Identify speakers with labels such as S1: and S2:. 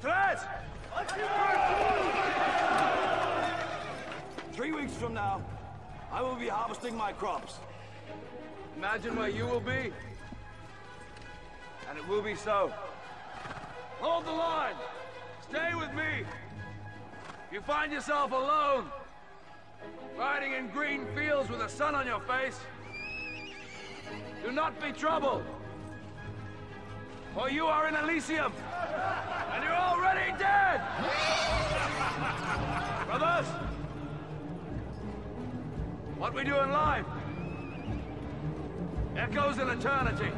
S1: Fratres! Three weeks from now, I will be harvesting my crops. Imagine where you will be. And it will be so. Hold the line! Stay with me! If you find yourself alone, riding in green fields with the sun on your face, do not be troubled, for you are in Elysium! What we do in life echoes in eternity.